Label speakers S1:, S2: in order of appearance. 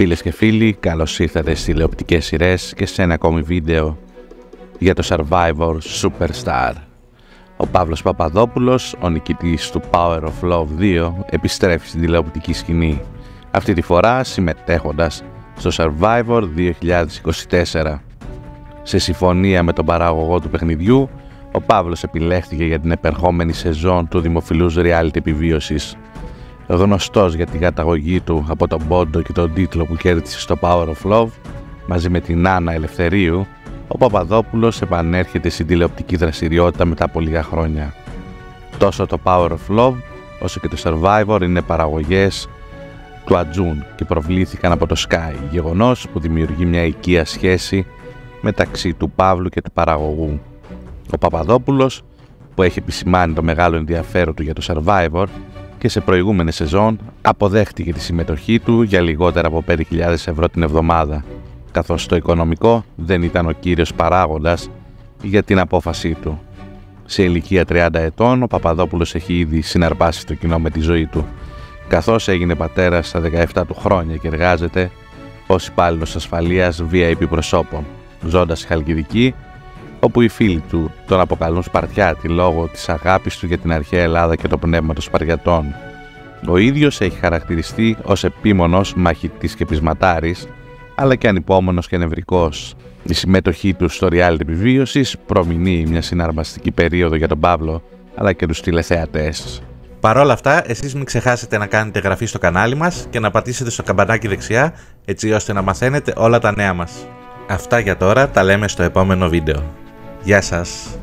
S1: Φίλες και φίλοι, καλώς ήρθατε στις τηλεοπτικές σειρές και σε ένα ακόμη βίντεο για το Survivor Superstar. Ο Παύλος Παπαδόπουλος, ο νικητής του Power of Love 2, επιστρέφει στην τηλεοπτική σκηνή. Αυτή τη φορά συμμετέχοντας στο Survivor 2024. Σε συμφωνία με τον παραγωγό του παιχνιδιού, ο Παύλος επιλέχθηκε για την επερχόμενη σεζόν του δημοφιλούς reality επιβίωσης. Γνωστός για την καταγωγή του από τον πόντο και τον τίτλο που κέρδισε στο Power of Love, μαζί με την Άννα Ελευθερίου, ο Παπαδόπουλος επανέρχεται στην τηλεοπτική δραστηριότητα μετά από λίγα χρόνια. Τόσο το Power of Love όσο και το Survivor είναι παραγωγές του Ατζούν και προβλήθηκαν από το Sky, γεγονός που δημιουργεί μια οικία σχέση μεταξύ του Παύλου και του παραγωγού. Ο Παπαδόπουλος, που έχει επισημάνει το μεγάλο ενδιαφέρον του για το Survivor και σε προηγούμενη σεζόν αποδέχτηκε τη συμμετοχή του για λιγότερα από 5.000 ευρώ την εβδομάδα, καθώς το οικονομικό δεν ήταν ο κύριος παράγοντας για την απόφασή του. Σε ηλικία 30 ετών, ο Παπαδόπουλος έχει ήδη συναρπάσει το κοινό με τη ζωή του, καθώς έγινε πατέρας στα 17 του χρόνια και εργάζεται ως υπάλληλος ασφαλείας VIP προσώπων, ζώντας στη Χαλκιδική, όπου οι φίλοι του τον αποκαλούν Σπαρτιάτη λόγω της αγάπης του για την αρχαία Ελλάδα και το πνεύμα των Σπαριατών. Ο ίδιος έχει χαρακτηριστεί ως επίμονος μαχητής και πεισματάρης, αλλά και ανυπόμονος και νευρικός. Η συμμετοχή του στο reality επιβίωσης προμηνύει μια συναρμαστική περίοδο για τον Παύλο, αλλά και τους τηλεθεατές.
S2: Παρ' όλα αυτά, εσείς μην ξεχάσετε να κάνετε εγγραφή στο κανάλι μας και να πατήσετε στο καμπανάκι δεξιά, έτσι ώστε να μαθαίνετε όλα τα νέα μας. Αυτά για τώρα, τα λέμε στο επόμενο βίντεο. Γεια σας!